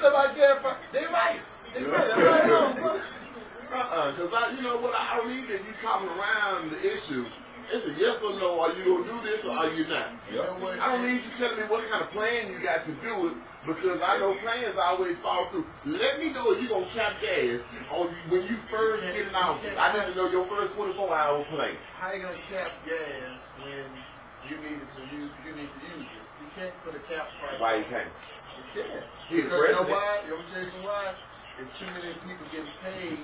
feel like gas price. They right. They right. That's right on, uh-uh, because I, you know what, I don't need that you talking around the issue. It's a yes or no. Are you gonna do this or are you not? You know what? I don't need you telling me what kind of plan you got to do it because I know plans always fall through. Let me know if you gonna cap gas on when you first get an office. I need to know your first 24 hour plan. How you gonna cap gas when you need it to use? You need to use it. You can't put a cap price. Why on you can't? You can't. He the Because you know president. why? You know what I'm saying why? There's too many people getting paid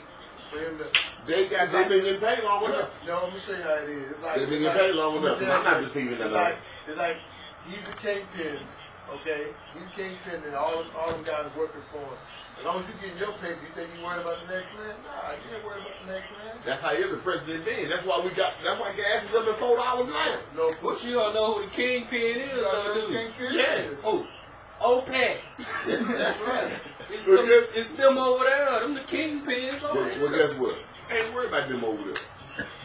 for him to. They got they been getting paid long enough. No, let me show you how it is. It's like They been it's getting paid long enough. I'm not like- deceiving that It's like, it's like he's the kingpin, okay? He's the kingpin, and all all them guys working for him. As long as you getting your paper, you think you worried about the next man? Nah, you ain't worried about the next man. That's how every president been. That's why we got. That's why gas is up at four dollars now. No But you don't know who the kingpin is, You though, know do who you? kingpin Yeah. is. Oh, OPEC. That's right. It's Well, them, guess- it's them over there. Them the kingpins. Well, over well, guess what? I ain't worried about them over there.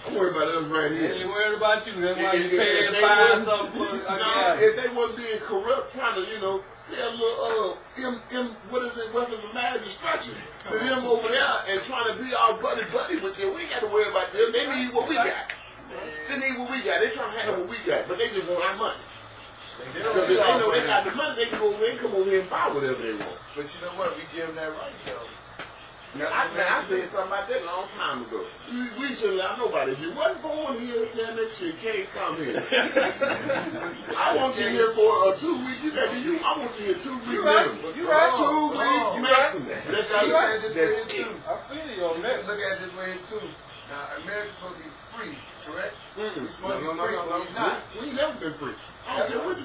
I'm worried about us right here. ain't worried about you. That's why you If- if- paying they five wasn't- something no, if they wasn't being corrupt, trying to, you know, sell little, uh, M, M, what is it, weapons of mass destruction to them over there and trying to be all buddy buddy with them, we ain't got to worry about them. They need what we got. They need what we got. They trying to handle what we got, but they just want our money. They Because if they know they got the money, they can go over here and come over here and buy whatever they want. But you know what? We give them that right, though. Now, I, now, I said something about that a long time ago. We, we shouldn't allow nobody. If you wasn't born here, damn that shit can't come here. I want you here for a two week. You got you. I want you here two weeks. You right. minimum. You right. Two Oh, weeks oh. maximum. That's You how look at this way too. I feel you on that. Look at this way too. Now, America's supposed to be free, correct? Mm. We're No, no, no, no, no. we're. We, we ain't never been free. I don't care what